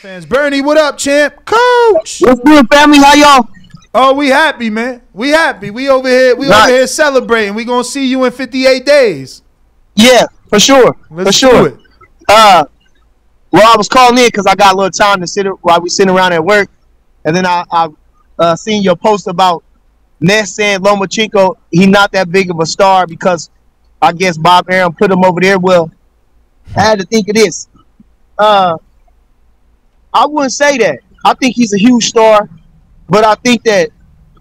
fans. Bernie, what up, champ? Coach. What's good, family? How y'all? Oh, we happy, man. We happy. We over here. We Right. over here celebrating. We gonna see you in 58 days. Yeah, for sure, Let's for sure. it. Uh, well, I was calling in because I got a little time to sit while we sitting around at work, and then I I uh, seen your post about Ness saying Lomachenko he not that big of a star because I guess Bob Arum put him over there. Well, I had to think of this. Uh, I wouldn't say that. I think he's a huge star, but I think that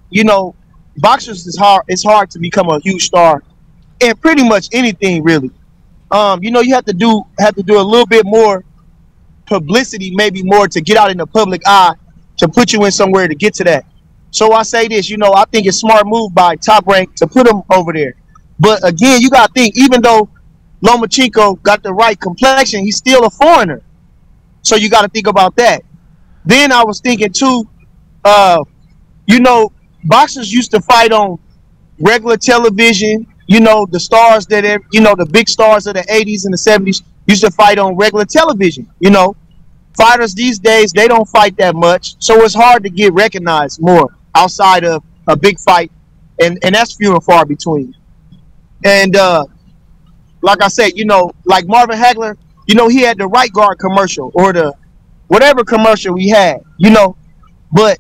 you know, boxers is hard. It's hard to become a huge star, and pretty much anything really. Um, you know, you have to do have to do a little bit more publicity, maybe more to get out in the public eye to put you in somewhere to get to that. So I say this, you know, I think it's smart move by Top Rank to put him over there. But again, you got to think, even though Lomachenko got the right complexion, he's still a foreigner. So you got to think about that. Then I was thinking too, uh, you know, boxers used to fight on regular television. You know, the stars that ev- you know, the big stars of the '80s and the '70s used to fight on regular television. You know, fighters these days they don't fight that much, so it's hard to get recognized more outside of a big fight, and and that's few and far between. And uh, like I said, you know, like Marvin Hagler, you know, he had the right guard commercial or the whatever commercial we had, you know, but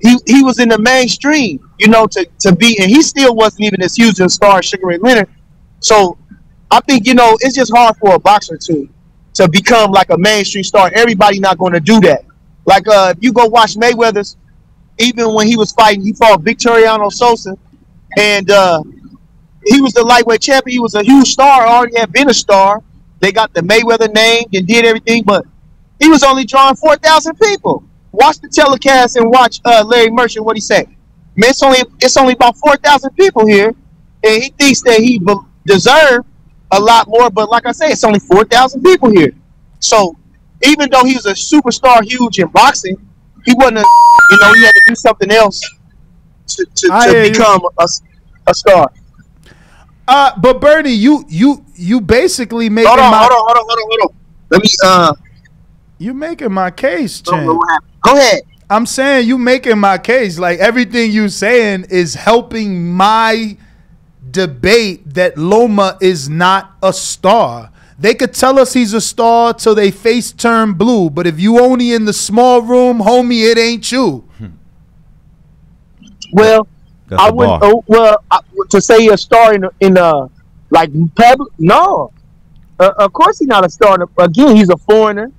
he he was in the mainstream, you know, to, to be, and he still wasn't even as huge a star as Sugar Ray Leonard. So I think you know it's just hard for a boxer to to become like a mainstream star. Everybody not going to do that. Like uh, if you go watch Mayweather's, even when he was fighting, he fought Victoriano Sosa, and uh, he was the lightweight champion. He was a huge star, already had been a star. They got the Mayweather name and did everything, but he was only drawing four thousand people. Watch the telecast and watch uh, Larry Merchant what he said. Man, it's only it's only about four thousand people here, and he thinks that he be- deserved a lot more. But like I say, it's only four thousand people here. So even though he was a superstar, huge in boxing, he wasn't. A, you know, he had to do something else to, to, to you. become a, a star. Uh, but Bernie, you you you basically making Hold on, my hold on, hold on, hold on, hold on. Let me uh. you making my case, I don't know champ. what happened. Go ahead. I'm saying you making my case. Like everything you saying is helping my debate that Loma is not a star. They could tell us he's a star till they face turn blue, but if you only in the small room, homie, it ain't you. Well, That's I wouldn't. Oh, well, I, to say a star in in uh like public, no. Uh, of course, he's not a star. in- Again, he's a foreigner.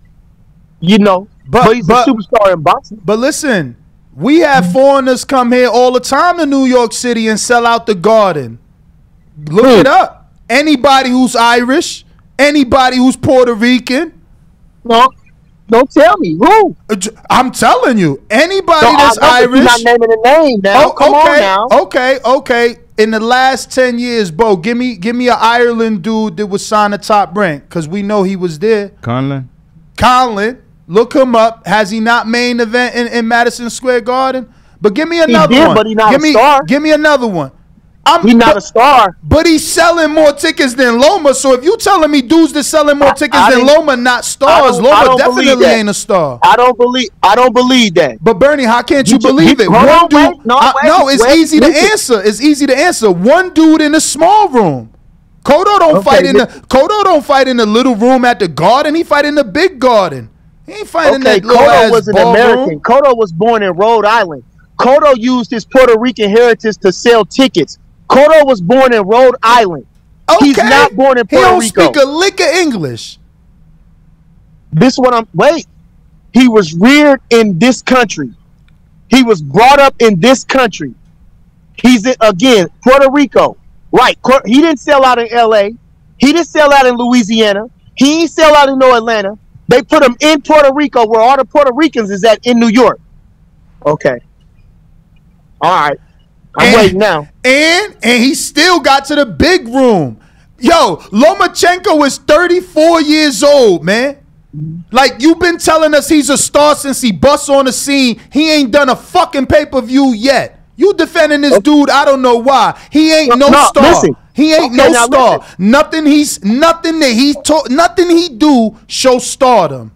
You know, But- but, he's but- a superstar in boxing. But listen, we have foreigners come here all the time to New York City and sell out the garden. Look Who? it up. Anybody who's Irish, anybody who's Puerto Rican. No, don't tell me who. uh, j- I'm telling you, anybody No, that's I Irish. Not naming the name now. Oh, Come okay, on now. okay, okay. In the last ten years, bro, give me give me an Ireland dude that was signed to top rank because we know he was there. Conlan. Conlan, look him up. Has he not main event in, in Madison Square Garden? But give me another did, one. but he not give a me, star. Give me another one. I'm He's not but, a star. but he's selling more tickets than Loma. So if you telling me dudes that selling more tickets I than Loma, not stars, Loma definitely ain't a star. I don't believe. I don't believe that. But Bernie, how can't you, You believe you- it? One on, dude, wait, no, I- wait, no, it's wait, easy to answer. It's easy to answer. One dude in a small room. Cotto don't Okay, fight in the. Cotto don't fight in the little room at the garden. He fight in the big garden. He ain't fighting Okay, that little Cotto ass was an. American. Cotto was born in Rhode Island. Cotto used his Puerto Rican heritage to sell tickets. Cotto was born in Rhode Island. He's not born in He Puerto don't Rico. speak a lick of English. This what I'm wait. He was reared in this country. He was brought up in this country. He's in, again Puerto Rico. Right. He didn't sell out in LA. He didn't sell out in Louisiana. He didn't sell out in no Atlanta. They put him in Puerto Rico where all the Puerto Ricans is at in New York. Okay. All right. I'm And- waiting now. And and he still got to the big room. Yo, Lomachenko is 34 years old, man. Like you've been telling us he's a star since he busts on the scene. He ain't done a fucking pay-per-view yet. You defending this dude, I don't know why. He ain't no, No, star. listen. He ain't Okay, no star. Nothing he's nothing that he to, nothing he do show stardom.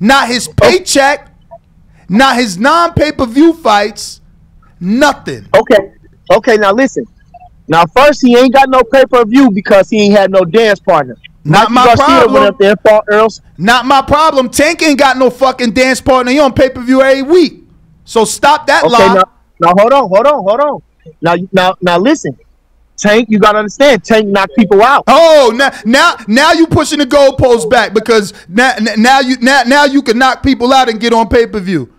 not his paycheck, not his non pay per view fights, nothing. Okay. Okay, now listen. Now first he ain't got no pay per view because he ain't had no dance partner. Not Mikey my Garcia problem. went up there and fought Earl. Not my problem. Tank ain't got no fucking dance partner. He on pay per view every week. So stop that Okay, lie. now, now hold on, hold on, hold on. Now, now, now, listen. Tank, you gotta understand. Tank knocked people out. Oh, now now now you pushing the goalpost back because now now you now now you can knock people out and get on pay per view.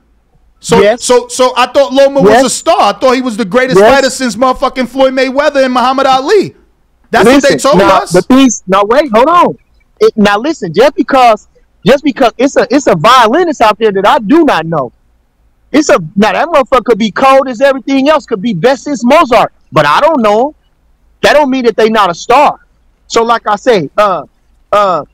So Yes. so so I thought Loma Yes. was a star. I thought he was the greatest Yes. fighter since motherfucking Floyd Mayweather and Muhammad Ali. That's what they told now, us. The things, now wait, hold on. It, now listen, just because, just because it's a it's a violinist out there that I do not know. It's a now that motherfucker could be cold as everything else, could be best since Mozart, but I don't know. That don't mean that they not a star. So like I say, uh, uh,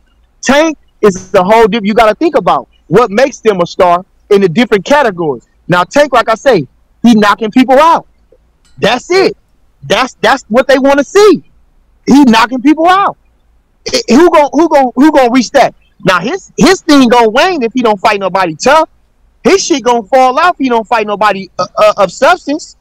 Tank is the whole. You got to think about what makes them a star in the different categories. Now Tank, like I say, he knocking people out. That's it. That's that's what they want to see. He knocking people out. Who gon' who gon' who gonna reach that? Now his his thing gonna wane if he don't fight nobody tough. His shit gonna fall off if he don't fight nobody uh, uh, of substance.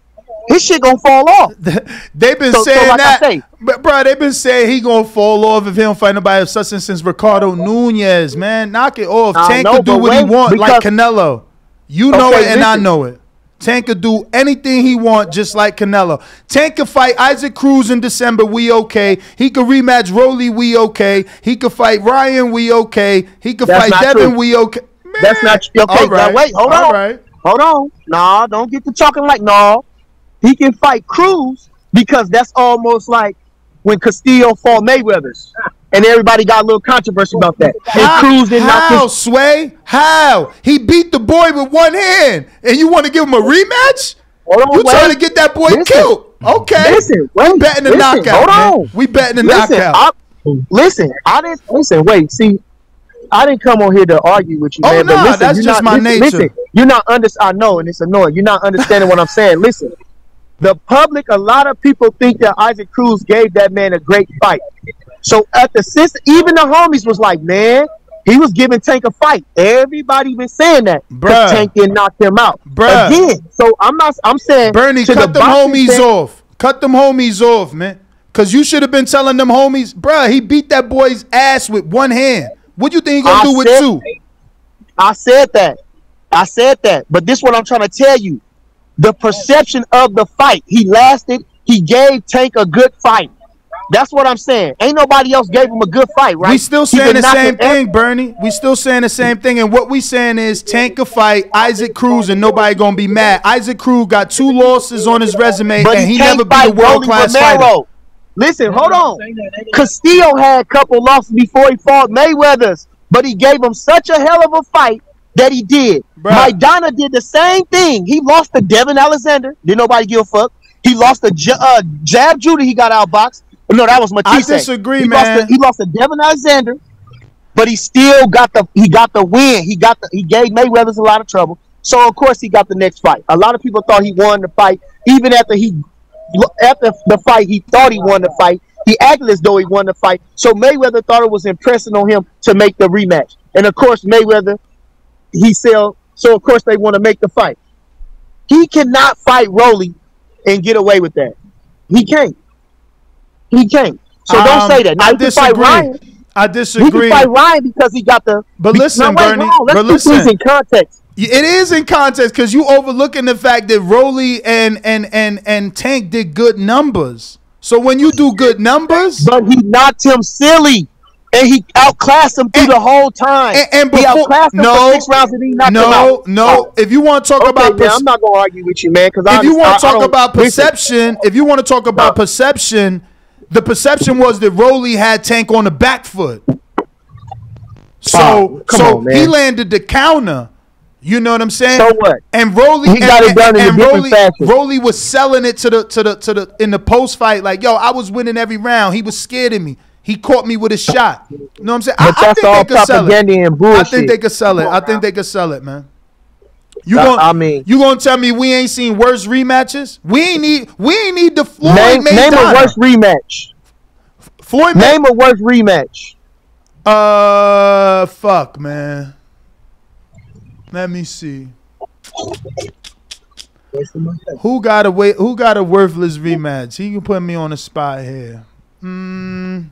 His shit gonna fall off. they've been So- so saying like I that, say- but bro, they've been saying he gonna fall off if he don't fight nobody of substance since Ricardo Nunez. Man, knock it off. I Tank know, could do what he wait, want, like because- Canelo. You know Okay, it, and I know it. Tank could do anything he want, just like Canelo. Tank could fight Isaac Cruz in December. We okay. He could rematch Rolly. We okay. He could fight Ryan. We okay. He could That's fight Devin. true. We okay. That's Man, not okay. all Now wait, hold all on, right. hold on. Nah, don't get to talking like no. He can fight Cruz because that's almost like when Castillo fought Mayweather's, and everybody got a little controversy about that. And Cruz did not. how Sway? How he beat the boy with one hand, and you want to give him a rematch? Hold on, You trying to get that boy Listen. killed? Okay, Listen, wait, we betting the listen, knockout. hold man. on. We betting the listen, knockout. I, listen, I didn't listen. Wait, see, I didn't come on here to argue with you, Oh, man. but listen, that's you're just not, my listen, nature. Listen, you're not under. I know, and it's annoying. You're not understanding what I'm saying. Listen, the public, a lot of people think that Isaac Cruz gave that man a great fight. So at the system, even the homies was like, man, he was giving Tank a fight. Everybody been saying that. Bruh. Tank didn't knock him out. Bruh. Again, so I'm not. I'm saying Bernie, cut the them homies off. Cut them homies off, man. Cause you should have been telling them homies, bruh, he beat that boy's ass with one hand. What do you think he gonna I do with said- two? I said that. I said that. But this is what I'm trying to tell you. The perception of the fight. He lasted. He gave Tank a good fight. That's what I'm saying. Ain't nobody else gave him a good fight, right? We still saying the same thing, Bernie. We still saying the same thing, and what we saying is Tank could fight Isaac Cruz, and nobody gonna be mad. Isaac Cruz got two losses on his resume, But and he, he can't never be a world class fighter. Romero. Listen, hold on. Castillo had a couple losses before he fought Mayweather's, but he gave him such a hell of a fight that he did. Bruh. Maidana did the same thing. He lost to Devon Alexander. Did nobody give a fuck? He lost to J- uh, Zab Judah. He got outboxed. No, that was Matthysse. disagree, he man. Lost to, he lost to Devon Alexander, but he still got the he got the win. He got the he gave Mayweather's a lot of trouble. So of course he got the next fight. A lot of people thought he won the fight, even after he after the fight he thought he won the fight. He acted as though he won the fight. So Mayweather thought it was impressing on him to make the rematch. And of course Mayweather he sell so of course they want to make the fight. He cannot fight Rolly and get away with that. He can't. He can't. So don't Um, say that. Now I he fight disagree. Ryan. I He disagree. can fight Ryan because he got the. But listen, now, wait, Bernie. Let's but listen. in context. It is in context because you overlooking the fact that Rolly and and and and Tank did good numbers. So when you do good numbers, But he knocked him silly, and he outclassed him through And- the whole time. and, and he outclassed him no, for six rounds, and he knocked him no, out. no. Oh, If you want to talk okay, about man, I'm not gonna argue with you, man. Because if you want to talk about perception, if you want to talk about No. perception, the perception was that Rolly had Tank on the back foot. So, Oh, so on, he landed the counter. You know what I'm saying? So what? And Rolly, He got it done in a and different Rolly, fashion. Rolly was selling it to the to the to the in the post fight like, yo, I was winning every round. He was scared of me. He caught me with a shot. You know what I'm saying? I, But I think all they could sell it. propaganda I think they could sell it. I think they could sell it, man. You I- gonna, I mean- you gonna tell me we ain't seen worse rematches? We ain't need, we ain't need the Floyd name, name a Mayweather. worst rematch. Floyd May- Name a worst rematch. Uh, fuck, man. Let me see. Who got a wait? Who got a worthless rematch? He can put me on the spot here. Hmm.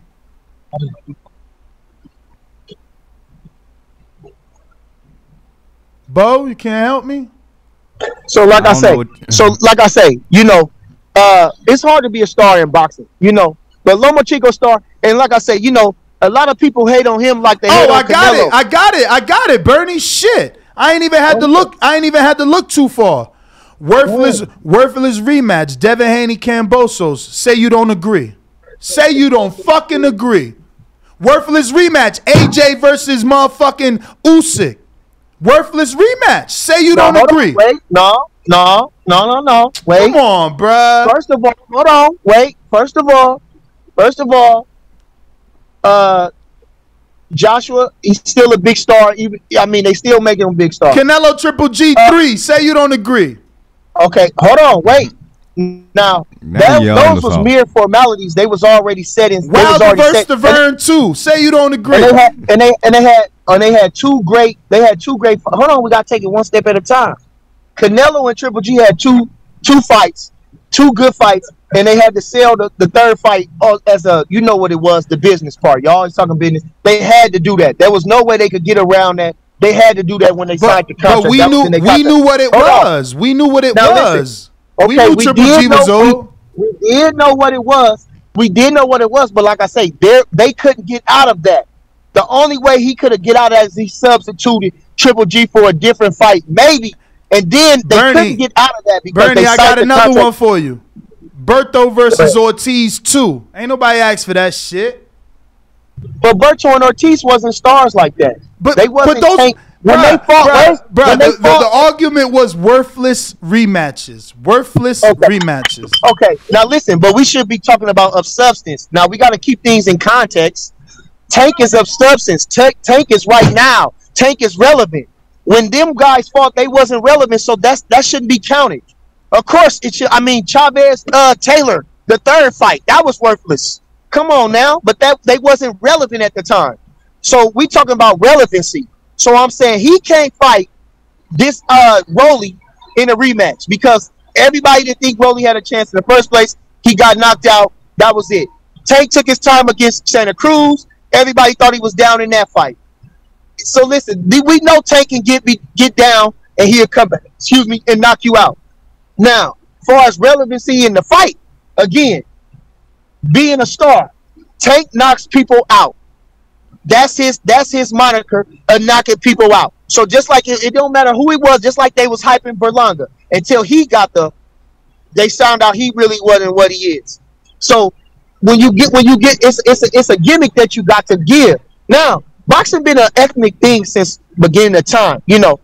Bo, you can't help me. So like I I, say, what- so like I say, you know, uh, it's hard to be a star in boxing, you know. But Lomachenko star, and like I say, you know, a lot of people hate on him like they hate Oh, on I got Canelo. it. I got it. I got it. Bernie, shit. I ain't even had to look. I ain't even had to look too far. Worthless, worthless rematch. Devin Haney, Kambosos. Say you don't agree. Say you don't fucking agree. Worthless rematch. AJ versus motherfucking Usyk. Worthless rematch. Say you No, don't hold on, agree. wait, no, no, no, no, no. Wait. Come on, bruh. First of all, hold on, wait. First of all, first of all, uh, Joshua, he's still a big star. Even I mean, they still making him a big star. Canelo Triple G Uh, three. Say you don't agree. Okay, hold on, wait. Now, Now that, those was phone. mere formalities. They was already set in. They was Wilder already versus set. the Vern two. Say you don't agree. And they had, and they and they had, and they had two great. They had two great. Hold on, we got to take it one step at a time. Canelo and Triple G had two two fights, two good fights, and they had to sell the, the third fight as a you know what it was the business part. Y'all always talking business. They had to do that. There was no way they could get around that. They had to do that when they signed the contract. but we That knew when they got we the- knew what it Hold on. was. We knew what it Now listen. Okay, we knew Triple did G was know, old. We, we did know what it was. We did know what it was, but like I say, they they couldn't get out of that. The only way he could have get out of that is he substituted Triple G for a different fight, maybe, and then they Bernie, couldn't get out of that because Bernie, they I got another contract. one for you. Berto versus Ortiz two. Ain't nobody asked for that shit. But Berto and Ortiz wasn't stars like that. But they wasn't. but those when bruh, they fought, bruh, wait, bruh, when the, they the- fought, the argument was worthless rematches. Worthless Okay. rematches. Okay, now listen, but we should be talking about of substance. Now we got to keep things in context. Tank is of substance. Tank, Tank is right now. Tank is relevant. When them guys fought, they wasn't relevant, so that's that shouldn't be counted. Of course, it should. I mean, Chavez, uh, Taylor, the third fight that was worthless. Come on now, but that they wasn't relevant at the time. So we talking about relevancy. So I'm saying he can't fight this uh in a rematch because everybody didn't think Rolly had a chance in the first place. He got knocked out. That was it. Tank took his time against Santa Cruz. Everybody thought he was down in that fight. So listen, we know Tank can get get down and he'll come back. Excuse me, and knock you out. Now, far as relevancy in the fight, again, being a star, Tank knocks people out. That's his that's his moniker of knocking people out. So just like it, it don't matter who he was, just like they was hyping Berlanga until he got the they found out he really wasn't what he is. So when you get when you get it's it's a, it's a gimmick that you got to give. Now, boxing been an ethnic thing since beginning of time. You know,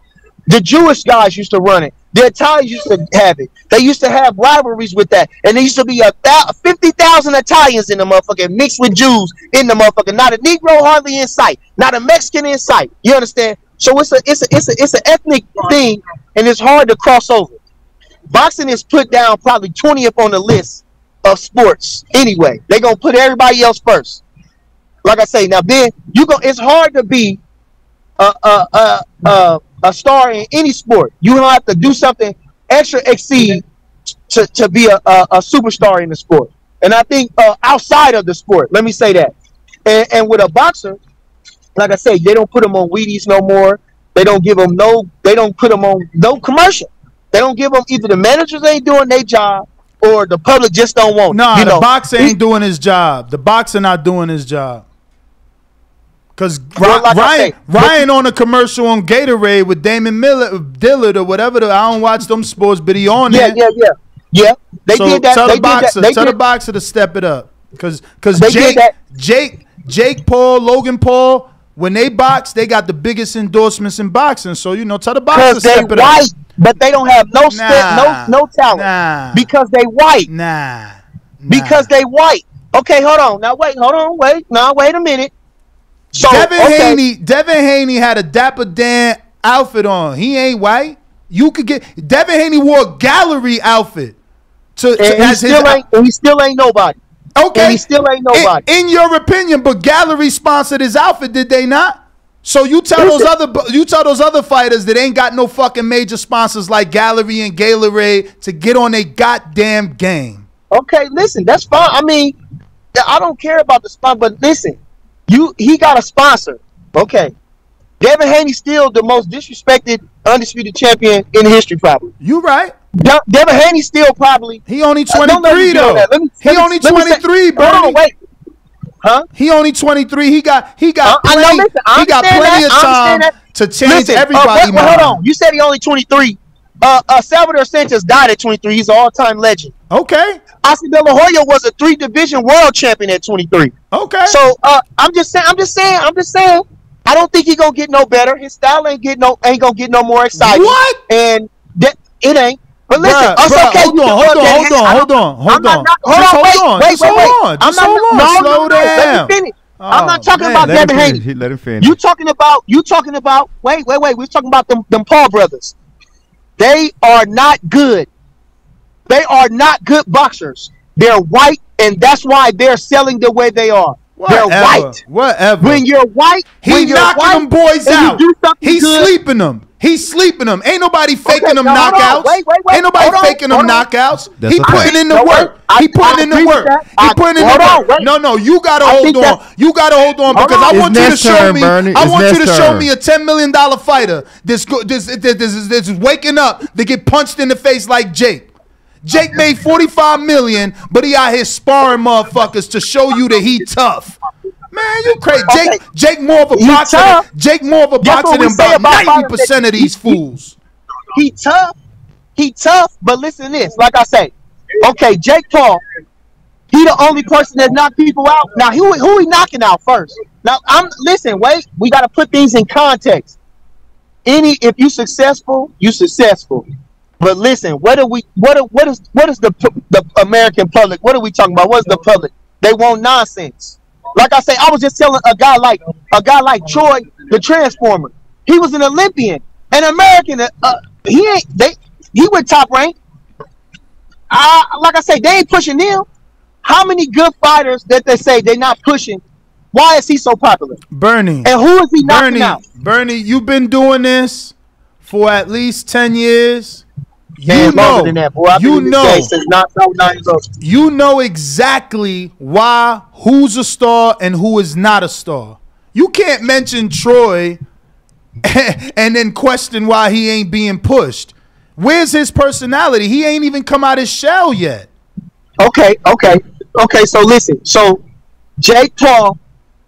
the Jewish guys used to run it. The Italians used to have it. They used to have rivalries with that, and there used to be a fifty thousand Italians in the motherfucker mixed with Jews in the motherfucker. Not a Negro hardly in sight. Not a Mexican in sight. You understand? So it's a it's a it's a it's an ethnic thing, and it's hard to cross over. Boxing is put down probably twentieth on the list of sports. Anyway, They're gonna put everybody else first. Like I say, now then you go. It's hard to be a a a a, a star in any sport. You don't have to do something extra exceed to, to be a, a, a superstar in the sport. And I think uh, outside of the sport, let me say that. And, and with a boxer, like I say, they don't put them on Wheaties no more. They don't give them no. They don't put them on no commercial. They don't give them either the managers ain't doing their job or the public just don't want. Nah, you the know, boxer ain't doing his job. The boxer not doing his job. Cause Well, like Ryan Ryan on a commercial on Gatorade with Damon Miller Dillard or whatever. The, I don't watch them sports, but he on Yeah, there. yeah, yeah, yeah. They so did that. tell They the did that. boxer, They tell the boxer to step it up. Cause cause They Jake. Jake Jake Paul, Logan Paul, when they box, they got the biggest endorsements in boxing. So you know, tell the boxer to because they step it white, up. but they don't have no step, Nah, no no talent nah. because they white. Nah, nah. Because they white. Okay, hold on. Now wait, hold on, wait. Now wait a minute. So Devin okay, Haney, Devin Haney had a Dapper Dan outfit on. He ain't white. You could get Devin Haney wore a gallery outfit to, to he his still ain't he still ain't nobody. okay. and he still ain't In- nobody. In, your opinion, but gallery sponsored his outfit, did they not? So you tell those other you tell those other fighters that ain't got no fucking major sponsors like Gallery and Gatorade to get on a goddamn game. Okay, listen, that's fine. I mean, I don't care about the spot, but listen, you he got a sponsor. Okay. Devin Haney still the most disrespected undisputed champion in history, probably. You right? De- Devin Haney still probably. He only Uh, don't let 23 me get on though. Let me- he let only me 23, bro. Hold on, wait. Huh? He only 23. He got he Uh, got I know, plenty, listen, I he got plenty that, of time to change Listen, uh, everybody mind. hold on. You said he only 23. Uh, uh, Salvador Sanchez died at 23. He's an all-time legend. Okay. Oscar De La Hoya was a three-division world champion at 23. Okay. So uh, I'm just saying, I'm just saying, I'm just saying. I don't think he gonna get no better. His style ain't get no ain't gonna get no more exciting. What? And that it ain't. But listen, Bruh, bruh, okay. hold on, hold on, hold on, hold on, hold I'm not- on. Hold on, wait, wait, wait, wait. I'm not- hold on, no, slow no, no. Let me finish. Oh, I'm not talking man. about Devin. Haney. Let him finish. You talking about you talking about wait wait wait we're talking about them them Paul brothers. They are not good. They are not good boxers. They're white and that's why they're selling the way they are. They're white. Whatever. When you're white, he when you're knocking white, them boys and you out. do He's good- sleeping them. He's sleeping them. Ain't nobody faking Okay, them now hold on. knockouts. Wait, wait, wait. Ain't nobody Hold on, faking them on. knockouts. That's he a putting in the No, work. I- he putting I in the work. that. He I- putting in the work. wait. No, no, you gotta I hold on. that- You gotta hold on Hold because on. I want It's you to show turn, me. Bernie. I It's want you to next show turn. me a ten million dollar fighter. This go- this this this is this is waking up to get punched in the face like Jake. Jake made 45 million, but he out here sparring motherfuckers to show you that he tough. Man, you crazy. Jake. Jake more of a boxer. Than, Jake more of a boxer than about about 90% of these He- he- fools. He tough. He tough, but listen to this. Like I say, okay, Jake Paul, he the only person that knocked people out. Now who who he knocking out first? Now I'm listen, wait, we gotta put things in context. Any if you successful, you successful. But listen, what are we what are, what is what is the the American public? What are we talking about? What is the public? They want nonsense. Like I say, I was just telling a guy like a guy like Troy, the Transformer. He was an Olympian, an American. Uh, he ain't they. He went top rank. Uh, like I say, they ain't pushing him. How many good fighters that they say they're not pushing? Why is he so popular? Bernie. And who is he knocking Bernie, out? Bernie, you've been doing this for at least 10 years. You know, than that, boy. I've you know, since not so nine years old. you know exactly why who's a star and who is not a star. You can't mention Troy and then question why he ain't being pushed. Where's his personality? He ain't even come out his shell yet. Okay, okay, okay. So listen. So Jake Paul,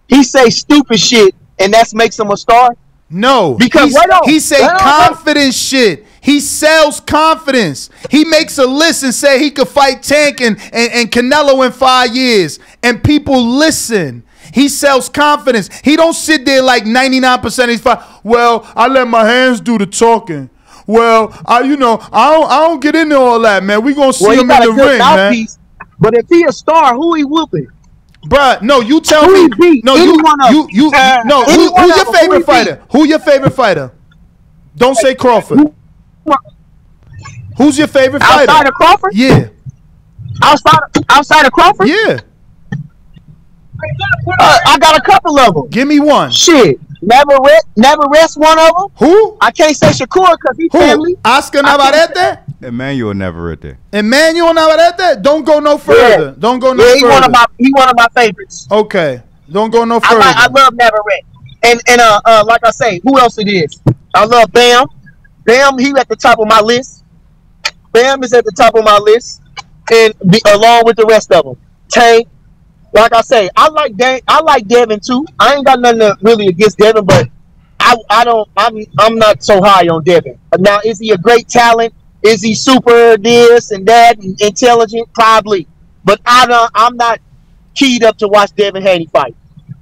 he say stupid shit, and that makes him a star. No, Because he's- wait on, he say confident on, shit. He sells confidence. He makes a list and say he could fight Tank and, and, and Canelo in five years, and people listen. He sells confidence. He don't sit there like 99% of these fight. Well, I let my hands do the talking. Well, I you know, I don't I don't get into all that, man. We gonna see Well, him in the ring, man. But if he a star, who he whooping? Bruh, no, you tell Who me. No, you, you, them. you, Uh, no. Who, who your. Who favorite beat? fighter? Who your favorite fighter? Don't say Crawford. Who's your favorite Outside fighter? of Crawford? Yeah, Outside outside of Crawford? yeah. Uh, I got a couple of them. Give me one. Shit, never rest, never rest one of them. Who? I can't say Shakur because he Who? family. Oscar I can't- Navarrete? Emmanuel never right there. Emmanuel Navarrete? Don't go no further. Yeah. Don't go no Yeah, he further. one of my he one of my favorites. okay. Don't go no I further. like, I love Navarrete. And and uh, uh like I say, who else it is? I love Bam. Bam, he at the top of my list. Bam is at the top of my list, and be, along with the rest of them. Tank, like I say, I like Dan, I like Devin too. I ain't got nothing really against Devin, but I I don't I'm I'm not so high on Devin. Now, is he a great talent? Is he super this and that and intelligent? Probably, but I don't. I'm not keyed up to watch Devin Haney fight.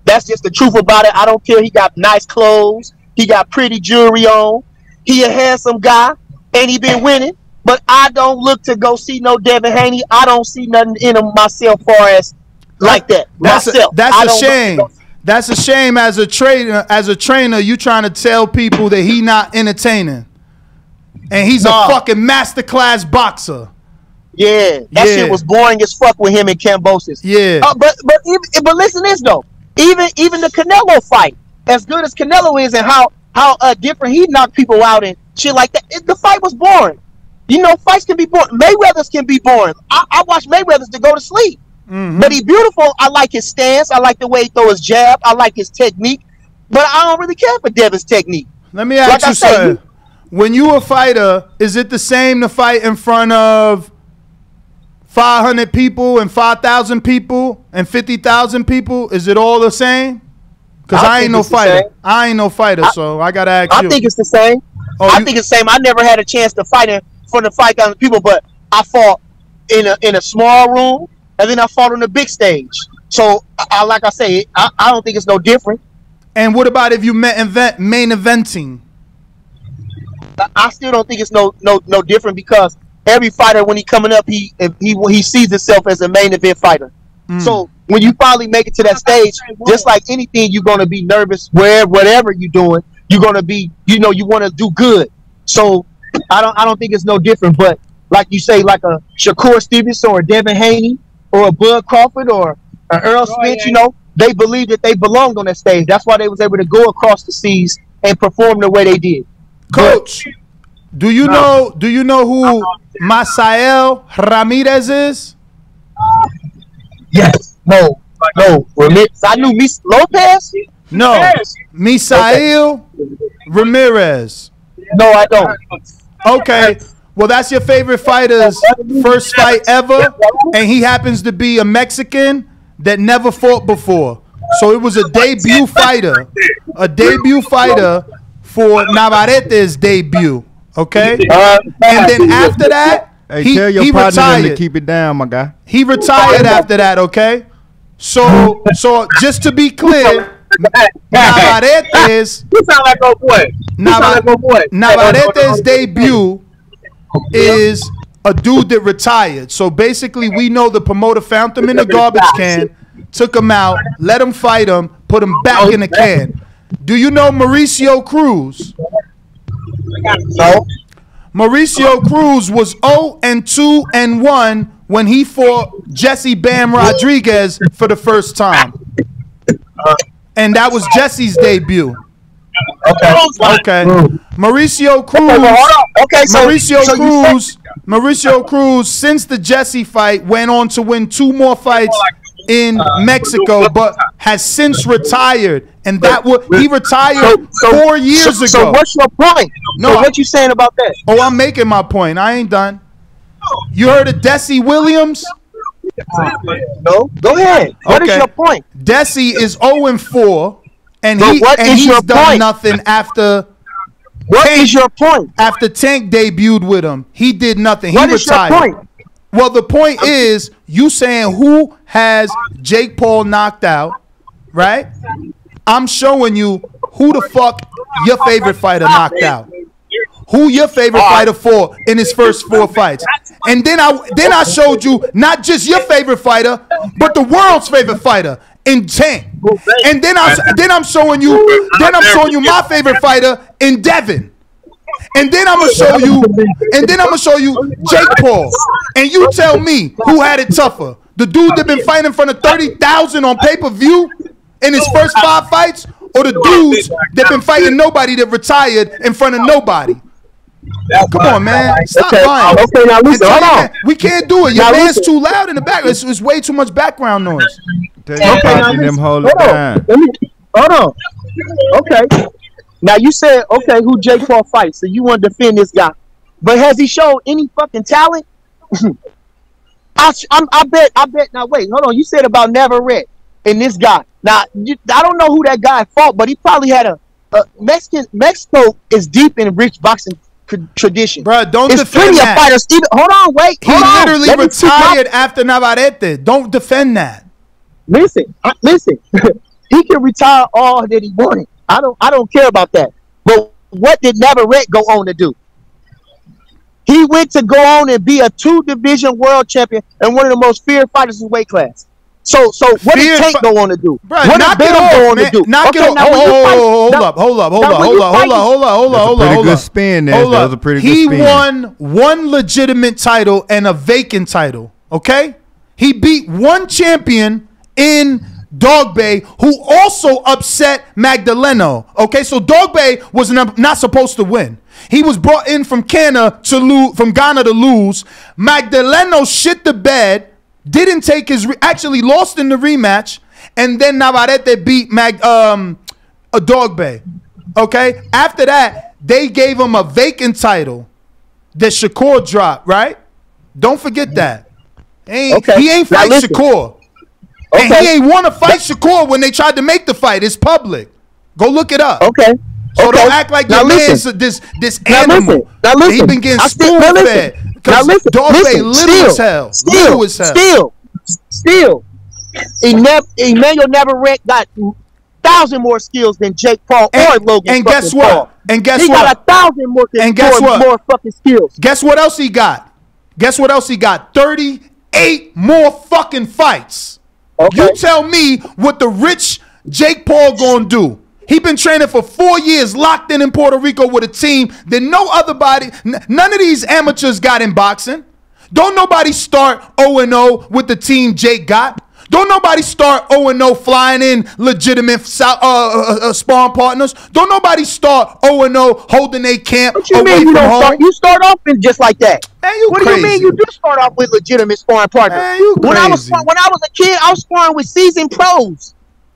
That's just the truth about it. I don't care. He got nice clothes. He got pretty jewelry on. He a handsome guy, and he been winning. But I don't look to go see no Devin Haney. I don't see nothing in him myself, far as like that. That's a, that's I a to shame. That's a shame as a trainer. As a trainer, you trying to tell people that he not entertaining, and he's Nah. a fucking masterclass boxer. Yeah, that Yeah. shit was boring as fuck with him and Kambosos. Yeah. Uh, but but but listen to this though. Even even the Canelo fight, as good as Canelo is and how how uh, different he knocked people out and shit like that. It, the fight was boring. You know, fights can be boring. Mayweather's can be boring. I, I watch Mayweather's to go to sleep. Mhm. But he beautiful. I like his stance. I like the way he throw his jab. I like his technique. But I don't really care for Devin's technique. Let me ask Like you something. When you a fighter, is it the same to fight in front of 500 people and 5,000 people and 50,000 people? Is it all the same? Because I I, ain't no fighter. I ain't no fighter, so I gotta ask I you. think it's the same. Oh, I you- think it's the same. I never had a chance to fight in front of five thousand people, but I fought in a in a small room, and then I fought on the big stage. So, I, I- like I say, I, I don't think it's no different. and what about if you met event main eventing? I, I still don't think it's no no no different because every fighter when he coming up, he he he sees himself as a main event fighter. Mm. So when you finally make it to that stage, just like anything, you're gonna be nervous where whatever you're doing. You're gonna be, you know, you want to do good. So I don't, I don't think it's no different. But like you say, like a Shakur Stevenson or Devin Haney or a Bud Crawford or an Errol Spence, you know, they believed that they belonged on that stage. That's why they was able to go across the seas and perform the way they did. Coach, do you know do you know who Masael Ramirez is? Yes. No. No. Ramirez. I knew Miss Lopez. No. Misael Ramirez. No, I don't. Okay. Well, that's your favorite fighter's first fight ever, and he happens to be a Mexican that never fought before. So it was a debut fighter, a debut fighter for Navarrete's debut. Okay, Uh, and then after that, Hey, he, tell your he partner them to retired. keep it down, my guy. He retired after that. Okay, so so just to be clear, Navarrete's You sound like old boy. You like boy. Navarrete's debut is a dude that retired. So basically, we know the promoter found him in the garbage can, took him out, let him fight him, put him back in the can. Do you know Mauricio Cruz? No. Mauricio Cruz was 0 and 2 and 1 when he fought Jesse Bam Rodriguez for the first time. And that was Jesse's debut. Okay. Okay. Mauricio Cruz. Okay, well, hold on. Okay, so Mauricio so Cruz, Mauricio Cruz, since the Jesse fight, went on to win two more fights in uh, Mexico, but has since retired, and that was he retired four years so, ago. So what's your point? No, so what you saying about that? oh, I'm making my point. I ain't done. You heard of Desi Williams? No. Go ahead. What is Okay. your point? Desi is 0 and 4, and he and is he's done point? nothing after What Tank- is your point? after Tank debuted with him. He did nothing. He What is your retired. point? Well, the point is, you saying who has Jake Paul knocked out, right? I'm showing you who the fuck your favorite fighter knocked out. Who your favorite fighter fought in his first four fights. And then I then I showed you not just your favorite fighter, but the world's favorite fighter in Tank. And then I then I'm showing you then I'm showing you my favorite fighter in Devin. And then I'm gonna show you, and then I'm gonna show you Jake Paul. And you tell me who had it tougher. The dude that been fighting in front of 30,000 on pay-per-view in his first five fights, or the dudes that been fighting nobody that retired in front of nobody. Come on, man. Stop Okay, lying. okay, now listen, hold on. We can't do it. Your Now man's listen. too loud in the back. It's, it's way too much background noise. Tell your Okay, now them hold on. me, hold on. Okay. Now you said okay, who Jake Paul fights, so you want to defend this guy, but has he shown any fucking talent? I, I'm, I bet, I bet. Now wait, hold on. You said about Navarrete and this guy. Now you, I don't know who that guy fought, but he probably had a, a Mexican. Mexico is deep in rich boxing tr- tradition. Bruh, don't There's defend plenty that. of fighters. Even hold on, wait. He hold literally my- retired after Navarrete. Don't defend that. listen, I, listen. he can retire all that he wanted. I don't, I don't care about that. But what did Navarrete go on to do? He went to go on and be a two division world champion and one of the most feared fighters in weight class. So, so what Feared did Tank fi- go on to do? Bro, what did it off, go on man. to do? Knock okay, it off. now Oh, when you fight- hold now- up, hold up, hold now up, when hold you up, hold fight- up, hold up, hold That's up, a hold up, pretty hold good up. spin there. Hold That up. was a pretty he good spin. won one legitimate title and a vacant title. Okay, he beat one champion in Dogboe, who also upset Magdaleno. Okay, so Dogboe was num- not supposed to win. He was brought in from Ghana to lose, from Ghana to lose. Magdaleno shit the bed, didn't take his, re- actually lost in the rematch, and then Navarrete beat Mag, um, a Dogboe. Okay, after that, they gave him a vacant title that Shakur dropped. Right? Don't forget that. Ain't, Okay. He ain't fight. Shakur. And Okay. he ain't want to fight Shakur when they tried to make the fight. It's public. Go look it up. Okay. So okay. don't act like now your man's listen. this this Now animal. listen. Now listen. He been getting spoon listen. fed. Now Because listen. Bay listen. little still, as hell. Still, little as hell. still, still. Emmanuel Navarrete got thousand more skills than Jake Paul or Logan. and guess what? Paul. And guess he what? He got a thousand more, And guess more, what? more fucking skills. Guess what else he got? Guess what else he got? 38 more fucking fights. Okay. You tell me what the rich Jake Paul gonna do. He been training for four years, locked in in Puerto Rico with a team that no other body, none of these amateurs got in boxing. Don't nobody start 0 0 with the team Jake got. Don't nobody start 0 0 flying in legitimate sou- uh, uh, uh, sparring partners. Don't nobody start 0 0 holding a camp What you mean you don't home. start? You start off in just like that. Man, you what do you mean you do start off with legitimate sparring partners? Man, you when I was when I was a kid, I was sparring with seasoned pros.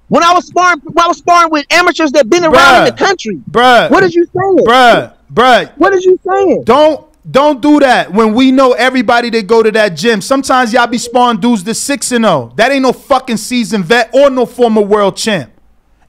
When I was sparring, when I was sparring with amateurs that been around in the country. Bruh. What is you saying? Bruh, bruh, What is you saying? Don't don't do that when we know everybody that go to that gym. Sometimes y'all be sparring dudes the six and zero. That ain't no fucking seasoned vet or no former world champ.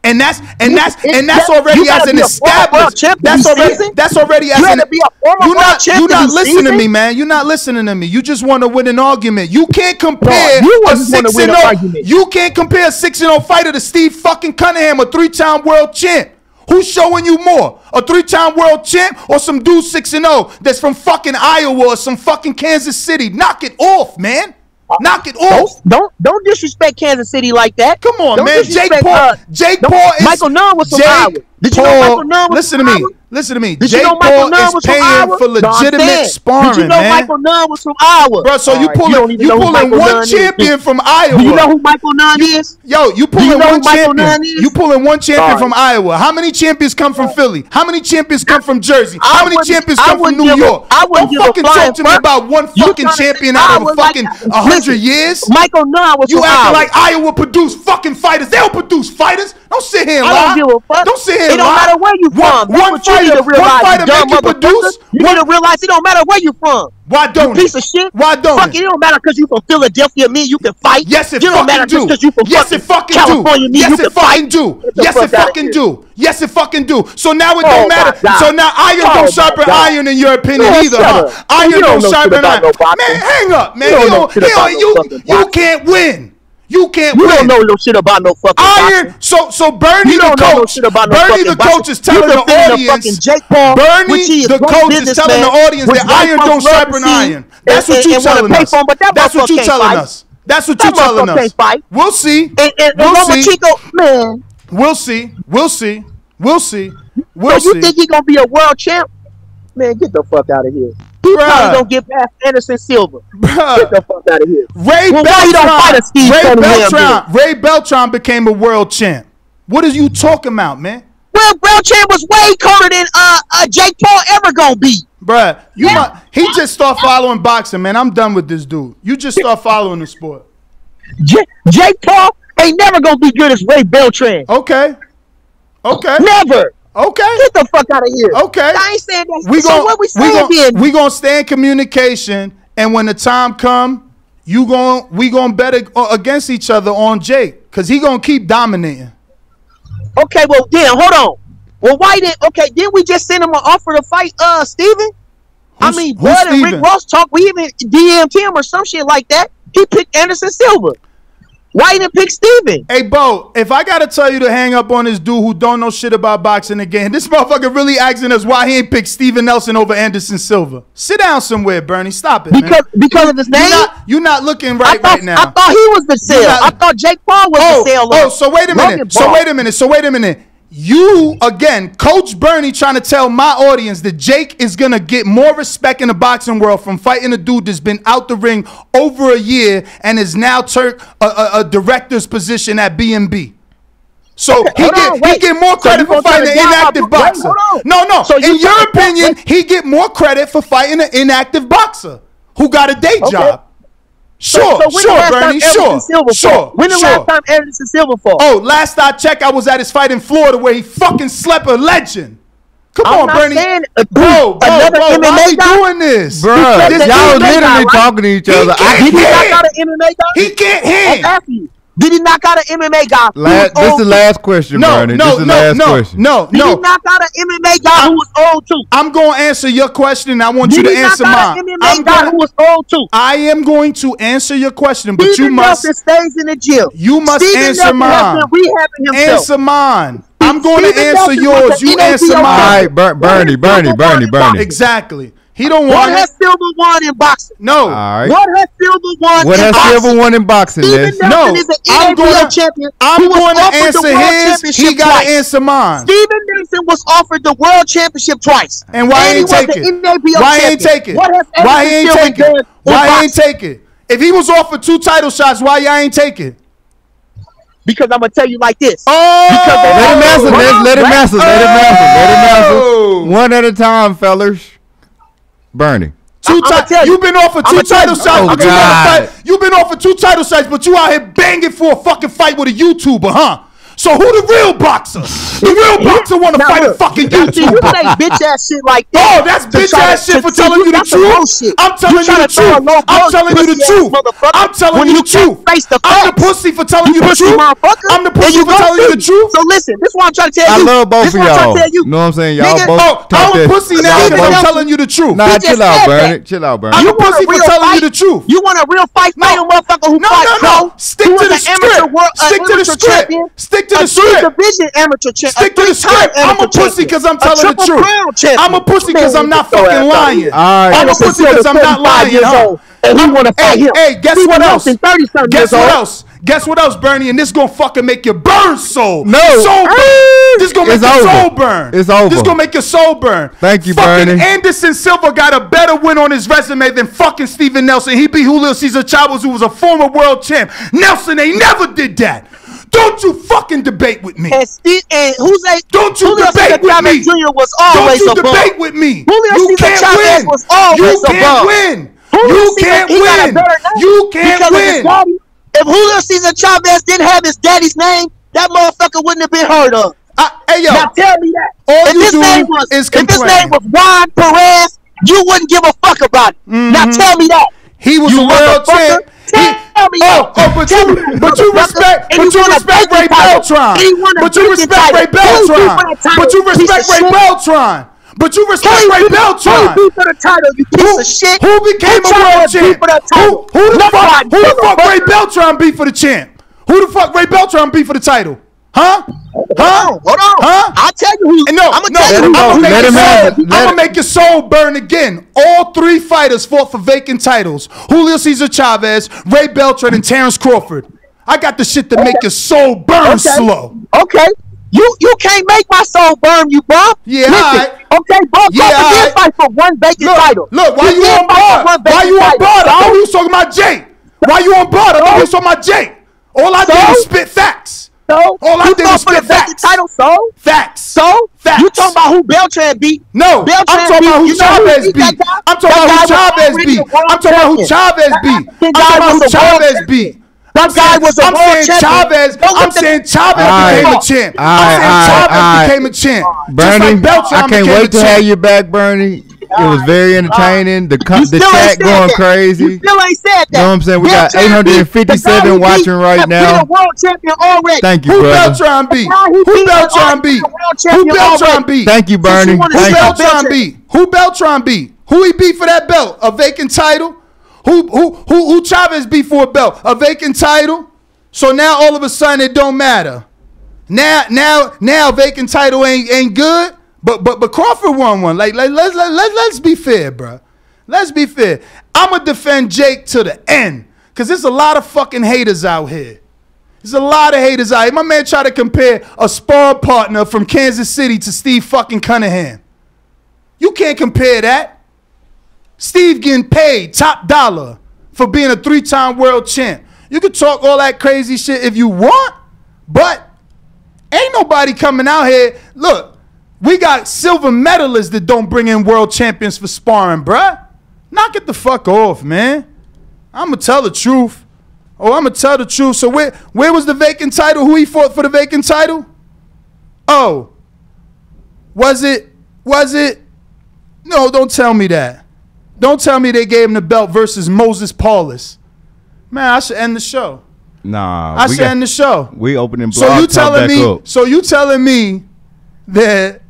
And that's and that's and that's already as an be a former world established. That's already that's already as an. to be a former you world not you to not listening to me, man. You're not listening to me. You just want to win an argument. You can't compare you a six and oh zero. You can't compare a six and zero fighter to Steve fucking Cunningham, a three time world champ. Who's showing you more? A three-time world champ or some dude 6 and 0 that's from fucking Iowa or some fucking Kansas City? Knock it off, man. Knock it Don't off. don't don't disrespect Kansas City like that. Come on, Don't man. Jake Paul. uh, Jake Paul is Michael Nunn was from Jake Iowa. Did you know Michael Nunn was Listen to me. Iowa? Listen to me. Did Jake you know Michael Paul is was from paying Iowa? for legitimate sparring, Did you know man. Michael Nunn was from Iowa? Bro, so you pulling even you who pulling one Nunn is. champion from Iowa. Do you know who Michael Nunn is? Yo, you you pulling know one champion. Is? You pulling one champion Sorry. from Iowa. How many champions come from Philly? How many champions come from Jersey? How many champions come from New York? I wouldn't Don't fucking talk to me about one fucking champion out of Iowa a like- fucking a hundred years. Michael Nunn was You from acting Iowa. like Iowa produce fucking fighters. They don't produce fighters. Don't sit here and lie. don't give a fuck. Don't sit here It don't matter where you from. One, That's need to realize, one fighter you dumb make you motherfucker. produce. You One- need to realize it don't matter where you from. Why don't you it? piece of shit. Why don't Fuck it? it, it don't matter because you from Philadelphia, me, you can fight. Yes, it you don't matter fucking do. because you from Yes, it fucking California, do. me, Yes, you it can fucking fight. do. Yes, it fucking do. Yes, it fucking do. So now it Oh don't matter. So now iron Oh don't sharpen iron in your opinion Man, either, huh? Iron don't don't know shit sharpen iron. Man, hang up, man. You You know don't- shit you about don't- no you fucking you boxing. can't win. You can't You win. don't know no shit about no fucking Iron. boxing. So so Bernie You the don't know no coach. shit about no Bernie the boxing. coach is telling the audience. fucking Jake Paul, Bernie which he is the coach is telling the audience that iron don't sharpen iron. and- That's what you telling us. for 'em, that That's what you telling fight. us. That's what you telling us. fight. We'll see. And, and, and We'll see. Lomachenko, man. We'll see. We'll see. We'll see. We'll so you see. think he gonna be a world champ? Man, get the fuck out of here. He Bruh. probably gonna get past Anderson Silva. Bruh. Get the fuck out of here. Ray Well, why you don't fight Beltran. Ray Beltran. Ray Beltran became a world champ. What are you talking about, man? Well, world champ was way colder than uh, uh Jake Paul ever gonna be. Bruh, you Yeah. might, he just start following boxing, man. I'm done with this dude. You just start following the sport. J- Jake Paul ain't never gonna be good as Ray Beltran. Okay. Okay. Never. Okay. Get the fuck out of here. Okay. I ain't saying that. We so gon' what we we saying gon' then? we gonna stay in communication, and when the time come, you gon' we gonna bet uh, against each other on Jake, cause he gonna keep dominating. okay, well then hold on. Well, why didn't okay? Didn't we just send him an offer to fight uh Steven? I mean, who's Bud and Rick Ross talk. We even DM'd him or some shit like that. He picked Anderson Silva. Why didn't pick Steven? Hey, Bo, if I gotta tell you to hang up on this dude who don't know shit about boxing again, this motherfucker really asking us why he ain't picked Steven Nelson over Anderson Silva. Sit down somewhere, Bernie. Stop it, man. Because because of his you're name. not, you're not looking right thought right now. I thought he was the sale. not- I thought Jake Paul was Oh, the sale. oh, so wait a Logan minute. So Paul. wait a minute. So wait a minute. You again, Coach Bernie, trying to tell my audience that Jake is gonna get more respect in the boxing world from fighting a dude that's been out the ring over a year and is now took a, a, a director's position at BMB. So he get on, he get more credit you for fighting an inactive wait, boxer. hold. No, no. So you in your opinion, he get more credit for fighting an inactive boxer who got a day Okay. job. So- Sure, so when the sure, Bernie, sure, Silva sure, fought? When the sure. last time Anderson Silva fought? Oh, last I checked, I was at his fight in Florida where he fucking slept a legend. Come I'm on, Bernie. saying a- bro, bro, another bro, why MMA we guy? doing this? Bruh, This y'all dude- MMA guy, literally right? talking to each He other. I can't Did he hit. knock out an MMA guy? He can't I'm asking you. Did he knock out an MMA guy? who La- was this is the last question, No, Bernie. this no, is the no, last no, question. no, Did he knock out an MMA guy who was old too? I'm going to answer your question. I want Did you to he knock answer out mine. an MMA I'm guy gonna, who was old too? I am going to answer your question, but you Steven must Nelson stays in the gym. you must Steven answer Nelson mine. Has been rehabbing himself. answer mine. I'm going to answer Nelson yours. You answer mine. right, Ber- Bernie, Bernie, Bernie, Bernie. Exactly. He don't What want has it. Silva won in boxing? No. All right. What has Silva won What in has boxing? Silva won in boxing, Steven Nelson No, is an I'm NABO gonna- champion. I'm going to offered the answer world his. He got to twice. answer mine. Steven Nelson was offered the world championship twice. And why he ain't was take it? Why he ain't champion. take it? What has Why he Anderson ain't Silva take it? Why he ain't boxing? take it? If he was offered two title shots, why y'all ain't take it? Because I'm gonna tell you like this. Oh, Because they- Let him answer, Hold Ness. on, Let him wait. answer. Let him answer. Let him Oh. answer. One at a time, fellers. Bernie. Two I'ma ti- tell you. You've been offered I'ma two title oh, you. shots, Oh, two God. Fight. You've been offered two title shots, but you out here banging for a fucking fight with a YouTuber, huh? So who the real boxer? The real boxer want to Now fight a fucking now see, you YouTuber. say bitch ass shit like that. Oh, that's bitch try ass to- shit for to- telling you the truth. bullshit. I'm telling you tryna the truth. I'm telling you the truth. motherfucker I'm telling when you the can't truth. Face the I'm the pussy for telling you the truth. motherfucker. I'm the And pussy for telling you the truth. So listen, this is what I'm trying to tell I you. love both this of I'm trying y'all. to tell you. Know what I'm saying? Y'all both Oh, I'm a pussy now y'all because I'm telling you the truth. Nah, chill out, said Bernie. Chill out, I'm Bernie. a pussy for telling you the truth. You want a real fight? No. Fight a motherfucker who fights. No, no, no. Stick to the script. Stick to the script. champion, Stick to the script. three-division amateur champion. Stick to the script. I'm a pussy because I'm telling the truth. I'm a pussy because I'm not fucking lying. I'm a pussy because I'm not lying. years huh? old, and he wanna fight him. hey, guess what else? Nelson, 30-something Guess what else? Guess what else, Bernie? And this gonna fucking make your burn soul. No. Soul burn. This gonna make It's your over. soul burn. It's over. This gonna make your soul burn. Thank you, fucking Bernie. Anderson Silva got a better win on his resume than fucking Steven Nelson. He beat Julio Cesar Chavez, who was a former world champ. Nelson ain't never did that. Don't you fucking debate with me. And, Steve, and who's a Don't you Julio debate Cesar with Chavez me. Jr. was Don't you above. debate with me. Julio you Cesar can't Chavez win. was always you can't above. win. Julio you Cesar- can't win. You can't because of his win. daddy. If Julio Cesar Chavez didn't have his daddy's name, that motherfucker wouldn't have been heard of. I- hey yo, Now tell me that. All if you his do name was is if his name was Juan Perez, you wouldn't give a fuck about it. Now mm-hmm. tell me that. he was You a world champ. He- oh, oh, oh, Tell me oh, oh, but you, but you respect, but you respect Ray. Beltran. And he won a But you respect. Ray Beltran. But you respect Ray. Beltran. But you respect Ray Kelly Beltran. beat for the title, you piece Who, of shit. who became a world champ? Who, who the fuck? Who the fuck? Ray Beltran beat for the champ? Who the fuck? Ray Beltran beat for the title? Huh? Huh? hold on. Huh? I'll tell you who. And no, I'm no, tell you I'm gonna make, your soul. I'm gonna make your soul burn again. All three fighters fought for vacant titles: Julio Cesar Chavez, Ray Beltran, and Terence Crawford. I got the shit to make your soul burn Okay. slow. Okay. You you can't make my soul burn, you bum. Yeah, Listen, alright. Okay, Bob Yeah, Crawford did alright. fight for one vacant Look, title. look, why He you on board? Why you on board? I thought we was talking about Jake. Why you on board? I thought we was talking about Jake. All I did So? was spit facts. So, All I you did was spit facts. title, so? Facts. So? Facts. You talking about who Beltran beat? No, Beltran I'm talking about who you Chavez beat beat. I'm talking about who Chavez beat. I'm talking about who. Chavez beat. I'm talking about who Chavez beat. That guy was a I'm world saying. Chavez. I'm saying Chavez Alright. became a champ. I'm saying Chavez alright. became a champ. Bernie, like I can't wait to have you back, Bernie. It was very uh, entertaining. The co- the chat going that. crazy. You still ain't said that. You Know what I'm saying? We got 857 the guy who watching right now. world champion already. Thank you, Who brother. Beltran beat? Now he Who beat Beltran the beat? Who already. beat? Thank you, Bernie. Who see Thank you. Bel- Beltran Beltran. beat? Who Beltran beat? Who he beat for that belt? A vacant title? Who who who who Chavez beat for a belt? A vacant title? So now all of a sudden it don't matter. Now now now vacant title ain't ain't good. But but but Crawford won one. Like, like let's let, let, let's be fair, bro. Let's be fair. I'ma defend Jake to the end. Cause there's a lot of fucking haters out here. There's a lot of haters out here. My man tried to compare a sparring partner from Kansas City to Steve fucking Cunningham. You can't compare that. Steve getting paid top dollar for being a three-time world champ. You can talk all that crazy shit if you want, but ain't nobody coming out here. Look, we got silver medalists that don't bring in world champions for sparring, bruh. Knock it the fuck off, man. I'ma tell the truth. Oh, I'ma tell the truth. So where where was the vacant title? Who he fought for the vacant title? Oh. Was it was it No, don't tell me that. Don't tell me they gave him the belt versus Moses Paulus. Man, I should end the show. Nah, I should got- end the show. We opening So you telling me? up. So you telling me that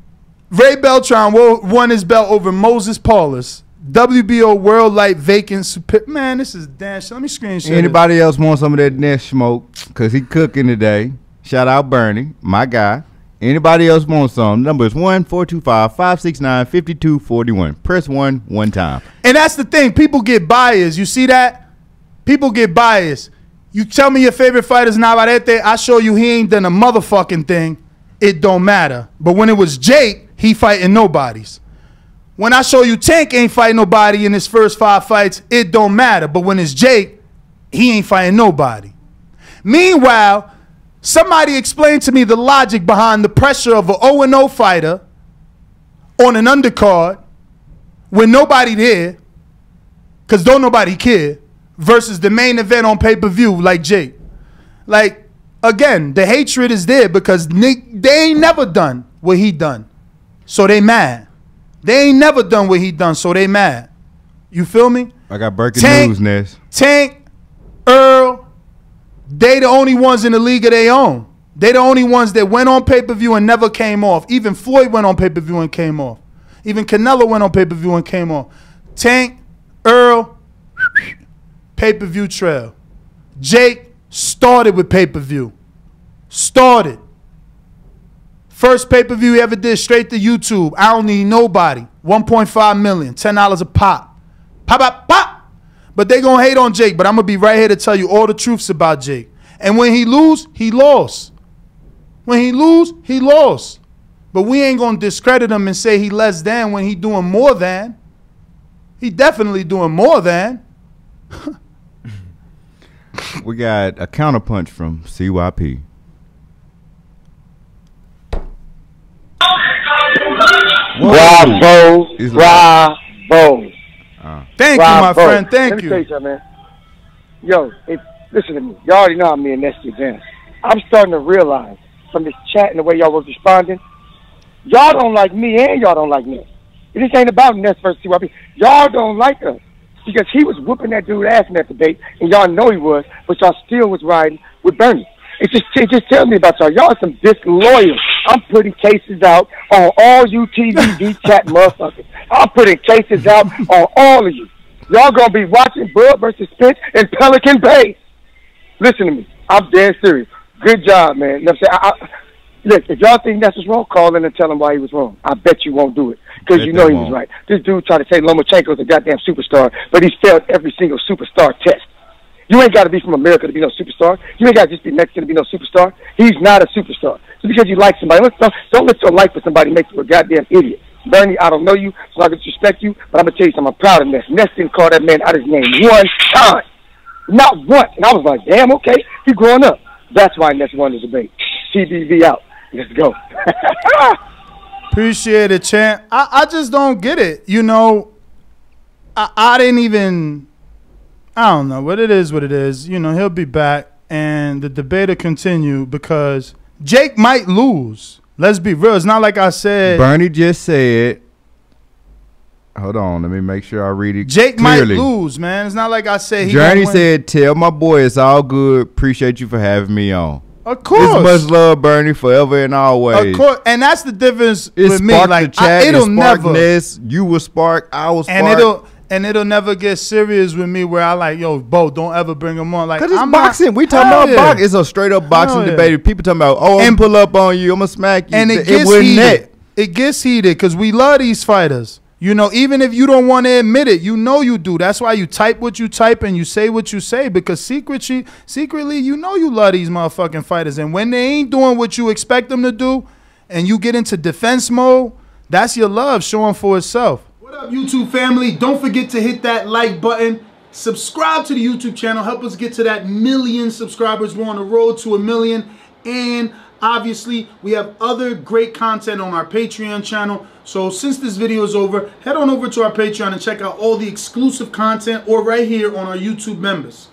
Ray Beltran won his belt over Moses Paulus, WBO World Light Vacant Super? Man, this is damn shit. Let me screenshot. it. Anybody else want some of that Ness smoke? Cause he cooking today. Shout out Bernie, my guy. Anybody else want some? Number is one four two five five six nine fifty two forty one. Press one one time. And that's the thing. People get biased. You see that? People get biased. You tell me your favorite fighter's Navarrete. I show you he ain't done a motherfucking thing. It don't matter. But when it was Jake, he fighting nobodies. When I show you Tank ain't fighting nobody in his first five fights, it don't matter. But when it's Jake, he ain't fighting nobody. Meanwhile, somebody explained to me the logic behind the pressure of an 0-0 fighter on an undercard with nobody there, because don't nobody care, versus the main event on pay-per-view like Jake. Like, again, the hatred is there because Nick, they ain't never done what he done. So they mad. They ain't never done what he done, so they mad. You feel me? I got breaking Tank. news, Ness. Tank, Earl, they the only ones in the league of their own. They the only ones that went on pay per view and never came off. Even Floyd went on pay per view and came off. Even Canelo went on pay per view and came off. Tank, Earl, pay per view trail. Jake started with pay per view. Started. First pay per view he ever did straight to YouTube. I don't need nobody. 1.5 million, $10 a pop. Pop, pop, pop. But they gonna hate on Jake. But I'm gonna be right here to tell you all the truths about Jake. And when he lose, he lost. When he lose, he lost. But we ain't gonna discredit him and say he less than when he doing more than. He definitely doing more than. We got a counterpunch from CYP. Bravo, He's bravo. Ah. Thank you, my friend. Thank Let me tell you. you something, man. Yo, if, listen to me. Y'all already know I'm me and Nesty advanced. I'm starting to realize from this chat and the way y'all was responding, y'all don't like me and y'all don't like Ness. This ain't about Ness versus CYP. Y'all don't like us because he was whooping that dude ass in that debate, and y'all know he was, but y'all still was riding with Bernie. It just it just tells me about y'all. Y'all are some disloyal. I'm putting cases out on all you TVD chat motherfuckers. I'm putting cases out on all of you. Y'all gonna be watching Bud versus Spence in Pelican Bay. Listen to me. I'm dead serious. Good job, man. You know what I'm saying? I, I, look, if y'all think that's what's wrong, call in and tell him why he was wrong. I bet you won't do it because you know he won't. was right. This dude tried to say Lomachenko's a goddamn superstar, but he's failed every single superstar test. You ain't got to be from America to be no superstar. You ain't got to just be Mexican to be no superstar. He's not a superstar. Just because you like somebody, don't, don't let your like for somebody make you a goddamn idiot. Bernie, I don't know you, so I can respect you, but I'm gonna tell you something. I'm proud of Ness. Ness didn't call that man out his name one time, not once. And I was like, damn, okay, he growing up. That's why Ness won the debate. CBV out. Let's go. Appreciate it, champ. I, I just don't get it. You know, I, I didn't even. I don't know what it is. What it is. You know, he'll be back, and the debate will continue because Jake might lose. Let's be real. It's not like I said. Bernie just said. Hold on, let me make sure I read it. Jake clearly. might lose, man. It's not like I said. He Bernie said, "Tell my boy it's all good. Appreciate you for having me on. "Of It's course, much love, Bernie, forever and always. of course." And that's the difference it with me. Like, the chat. I, it'll it never. Ness. You will spark. I will spark. and it'll and it'll never get serious with me where I like, yo, Bo, don't ever bring him on. Like, Cause it's I'm not- boxing. we talking about yeah. boxing. It's a straight up boxing Hell yeah. debate. People talking about, oh, I'm And- pull up on you. I'm gonna smack you. and it it gets heated. that. It gets heated because we love these fighters. You know, even if you don't want to admit it, you know you do. That's why you type what you type and you say what you say because secretly, secretly, you know you love these motherfucking fighters. And when they ain't doing what you expect them to do, and you get into defense mode, that's your love showing for itself. Up, YouTube family? Don't forget to hit that like button. Subscribe to the YouTube channel. Help us get to that million subscribers. We're on the road to a million. And obviously, we have other great content on our Patreon channel. So since this video is over, head on over to our Patreon and check out all the exclusive content or right here on our YouTube members.